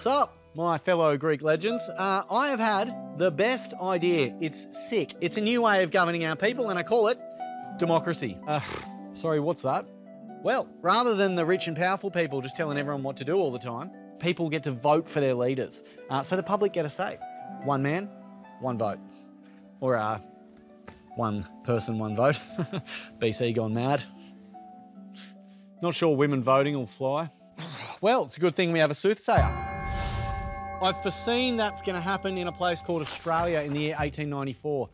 Sup, my fellow Greek legends. Uh, I have had the best idea. It's sick. It's a new way of governing our people, and I call it democracy. Uh, sorry, what's that? Well, rather than the rich and powerful people just telling everyone what to do all the time, people get to vote for their leaders. Uh, so the public get a say. One man, one vote. Or uh, one person, one vote. BC gone mad. Not sure women voting will fly. Well, it's a good thing we have a soothsayer. I've foreseen that's going to happen in a place called Australia in the year 1894.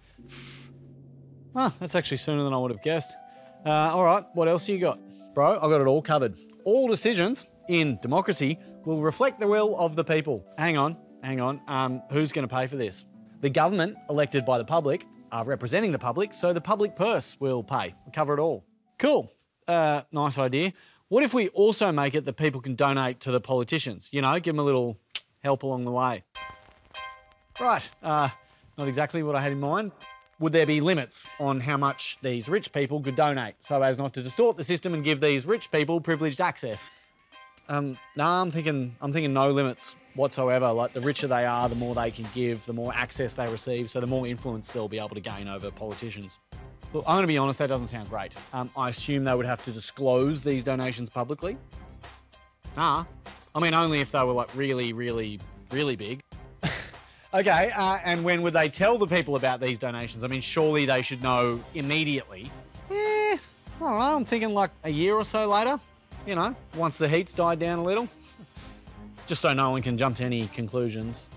Ah, that's actually sooner than I would have guessed. Uh, all right, what else you got? Bro, I've got it all covered. All decisions in democracy will reflect the will of the people. Hang on, hang on. Um, who's going to pay for this? The government, elected by the public, are representing the public, so the public purse will pay, will cover it all. Cool. Uh, nice idea. What if we also make it that people can donate to the politicians? You know, give them a little help along the way. Right, uh, not exactly what I had in mind. Would there be limits on how much these rich people could donate so as not to distort the system and give these rich people privileged access? Um, no, I'm thinking I'm thinking no limits whatsoever. Like the richer they are, the more they can give, the more access they receive, so the more influence they'll be able to gain over politicians. Look, I'm going to be honest, that doesn't sound great. Um, I assume they would have to disclose these donations publicly. Ah, I mean, only if they were like really, really, really big. okay, uh, and when would they tell the people about these donations? I mean, surely they should know immediately. Eh, I don't know, I'm thinking like a year or so later, you know, once the heat's died down a little. Just so no one can jump to any conclusions.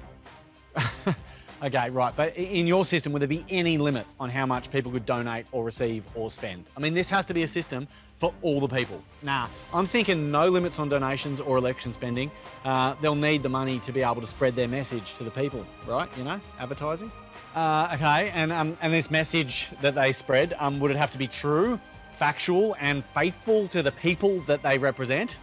Okay, right. But in your system, would there be any limit on how much people could donate or receive or spend? I mean, this has to be a system for all the people. Nah, I'm thinking no limits on donations or election spending. Uh, they'll need the money to be able to spread their message to the people, right? You know, advertising. Uh, okay, and um, and this message that they spread, um, would it have to be true, factual, and faithful to the people that they represent?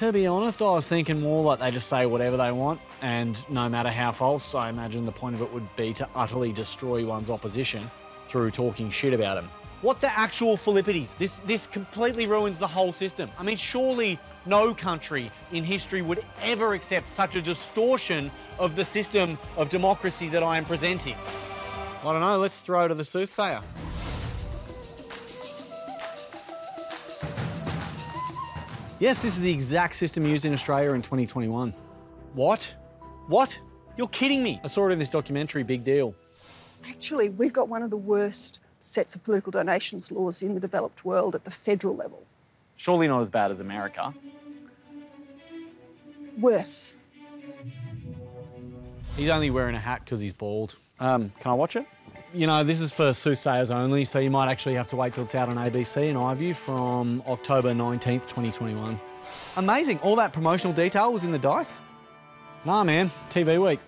To be honest, I was thinking more like they just say whatever they want, and no matter how false, I imagine the point of it would be to utterly destroy one's opposition through talking shit about them. What the actual Philippides? This this completely ruins the whole system. I mean, surely no country in history would ever accept such a distortion of the system of democracy that I am presenting. I don't know, let's throw to the soothsayer. Yes, this is the exact system used in Australia in 2021. What? What? You're kidding me. I saw it in this documentary, Big Deal. Actually, we've got one of the worst sets of political donations laws in the developed world at the federal level. Surely not as bad as America. Worse. He's only wearing a hat because he's bald. Um, can I watch it? You know, this is for soothsayers only, so you might actually have to wait till it's out on ABC and iView from October 19th, 2021. Amazing. All that promotional detail was in the dice? Nah, man. TV week.